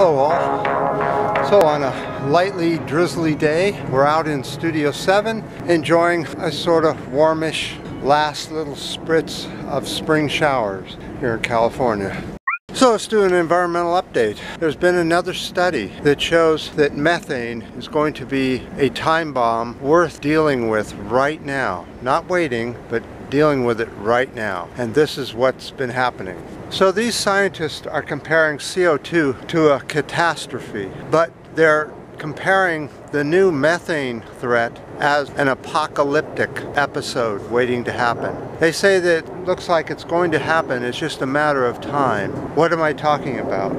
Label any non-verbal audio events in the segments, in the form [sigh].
Hello all. So on a lightly drizzly day, we're out in Studio 7 enjoying a sort of warmish last little spritz of spring showers here in California. So let's do an environmental update. There's been another study that shows that methane is going to be a time bomb worth dealing with right now. Not waiting, but dealing with it right now. And this is what's been happening. So these scientists are comparing CO2 to a catastrophe, but they're comparing the new methane threat as an apocalyptic episode waiting to happen. They say that it looks like it's going to happen, it's just a matter of time. What am I talking about?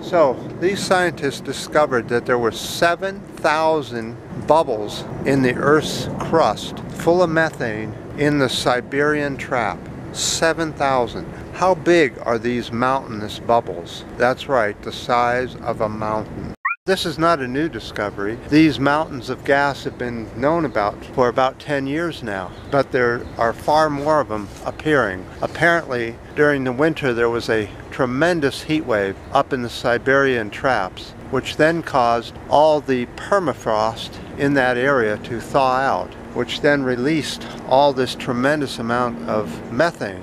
So, these scientists discovered that there were 7,000 bubbles in the Earth's crust full of methane in the Siberian trap. 7,000. How big are these mountainous bubbles? That's right, the size of a mountain. This is not a new discovery. These mountains of gas have been known about for about 10 years now, but there are far more of them appearing. Apparently, during the winter there was a tremendous heat wave up in the Siberian traps, which then caused all the permafrost in that area to thaw out, which then released all this tremendous amount of methane.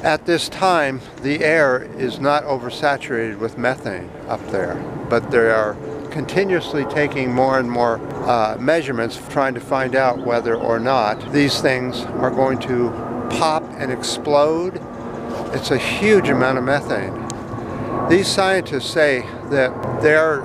At this time, the air is not oversaturated with methane up there, but they are continuously taking more and more uh, measurements trying to find out whether or not these things are going to pop and explode. It's a huge amount of methane. These scientists say that they're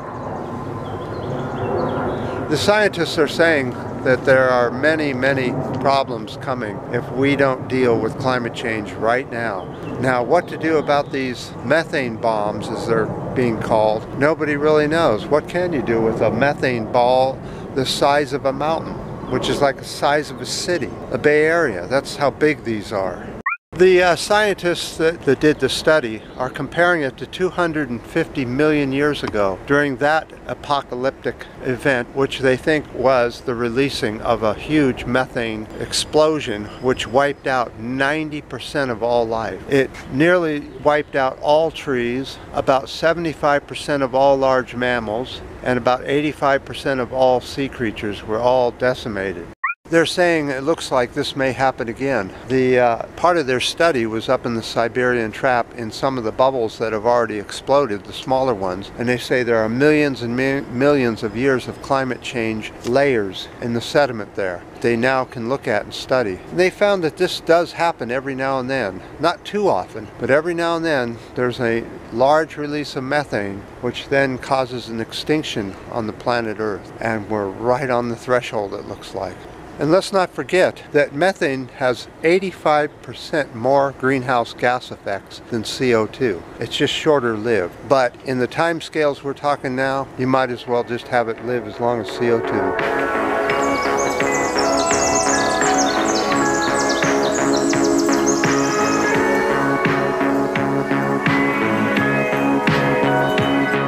the scientists are saying that there are many, many problems coming if we don't deal with climate change right now. Now, what to do about these methane bombs, as they're being called, nobody really knows. What can you do with a methane ball the size of a mountain, which is like the size of a city, a Bay Area? That's how big these are. The uh, scientists that, that, did the study are comparing it to 250 million years ago during that apocalyptic event, which they think was the releasing of a huge methane explosion, which wiped out 90% of all life. It nearly wiped out all trees, about 75% of all large mammals, and about 85% of all sea creatures were all decimated. They're saying it looks like this may happen again. The uh, part of their study was up in the Siberian trap in some of the bubbles that have already exploded, the smaller ones, and they say there are millions and mi millions of years of climate change layers in the sediment there. They now can look at and study. And they found that this does happen every now and then. Not too often, but every now and then there's a large release of methane which then causes an extinction on the planet Earth. And we're right on the threshold it looks like. And let's not forget that methane has 85% more greenhouse gas effects than CO2. It's just shorter lived. But in the time scales we're talking now, you might as well just have it live as long as CO2.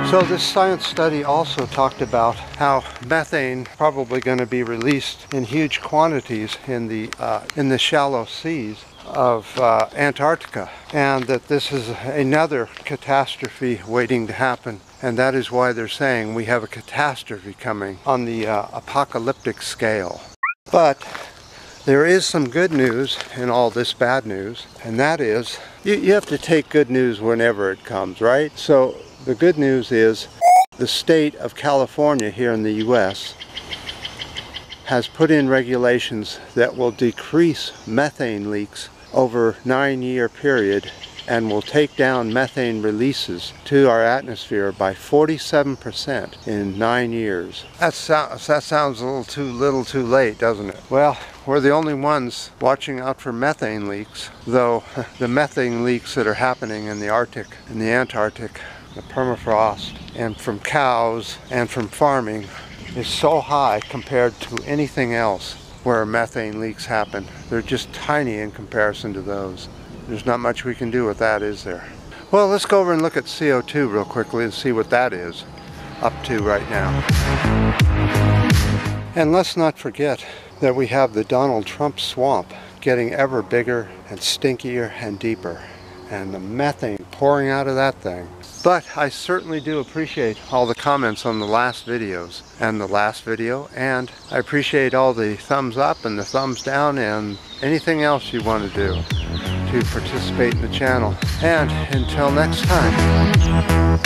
So this science study also talked about how methane probably going to be released in huge quantities in the uh, in the shallow seas of uh, Antarctica and that this is another catastrophe waiting to happen and that is why they're saying we have a catastrophe coming on the uh, apocalyptic scale. But there is some good news in all this bad news and that is you, you have to take good news whenever it comes right so the good news is the state of California here in the U.S. has put in regulations that will decrease methane leaks over nine year period and will take down methane releases to our atmosphere by 47% in nine years. That, so that sounds a little too little too late, doesn't it? Well, we're the only ones watching out for methane leaks, though [laughs] the methane leaks that are happening in the Arctic and the Antarctic the permafrost and from cows and from farming is so high compared to anything else where methane leaks happen. They're just tiny in comparison to those. There's not much we can do with that, is there? Well, let's go over and look at CO2 real quickly and see what that is up to right now. And let's not forget that we have the Donald Trump swamp getting ever bigger and stinkier and deeper. And the methane pouring out of that thing. But I certainly do appreciate all the comments on the last videos and the last video and I appreciate all the thumbs up and the thumbs down and anything else you want to do to participate in the channel. And until next time.